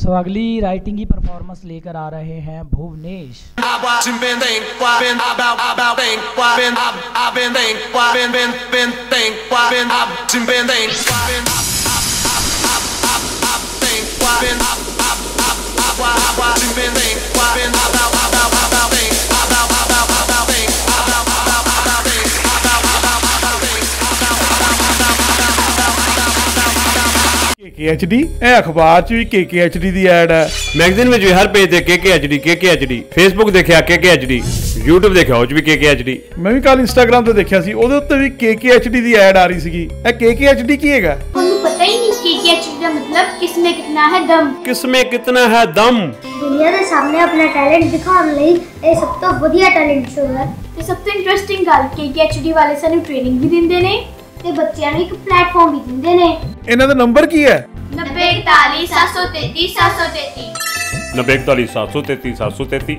सो अगली राइटिंग की परफॉर्मेंस लेकर आ रहे हैं भुवनेश I've been ਕੇਕੇਐਚਡੀ ਇਹ ਅਖਬਾਰ 'ਚ ਵੀ ਕੇਕੇਐਚਡੀ ਦੀ ਐਡ ਹੈ ਮੈਗਜ਼ੀਨ ਵਿੱਚ ਵੀ ਹਰ ਪੇਜ ਤੇ ਕੇਕੇਐਚਡੀ ਕੇਕੇਐਚਡੀ ਫੇਸਬੁੱਕ ਦੇਖਿਆ ਕੇਕੇਐਚਡੀ YouTube ਦੇਖਿਆ ਉਹ 'ਚ ਵੀ ਕੇਕੇਐਚਡੀ ਮੈਂ ਵੀ ਕੱਲ Instagram ਤੇ ਦੇਖਿਆ ਸੀ ਉਹਦੇ ਉੱਤੇ ਵੀ ਕੇਕੇਐਚਡੀ ਦੀ ਐਡ ਆ ਰਹੀ ਸੀਗੀ ਇਹ ਕੇਕੇਐਚਡੀ ਕੀ ਹੈਗਾ ਤੁਹਾਨੂੰ ਪਤਾ ਹੀ ਨਹੀਂ ਕੇਕੇਐਚਡੀ ਦਾ ਮਤਲਬ ਕਿਸ ਵਿੱਚ ਕਿੰਨਾ ਹੈ ਦਮ ਕਿਸ ਵਿੱਚ ਕਿੰਨਾ ਹੈ ਦਮ ਦੁਨੀਆ ਦੇ ਸਾਹਮਣੇ ਆਪਣਾ ਟੈਲੈਂਟ ਦਿਖਾਉਣ ਲਈ ਇਹ ਸਭ ਤੋਂ ਵਧੀਆ ਟੈਲੈਂਟ ਸ਼ੋਅ ਹੈ ਤੇ ਸਭ ਤੋਂ ਇੰਟਰਸਟਿੰਗ ਗੱਲ ਕੇਕੇਐਚਡੀ ਵਾਲੇ ਸਾਨੂੰ ਟ੍ਰੇਨਿੰਗ ਵੀ ਦਿੰਦੇ ਨੇ ਤੇ ਬੱਚਿਆਂ ਨੂੰ ਇੱਕ ਪਲੇਟਫਾਰਮ ਵੀ ਦਿੰਦੇ ਨੇ ਇਹਨਾਂ ਦਾ ਨੰਬਰ ਕੀ ਹੈ? 90 41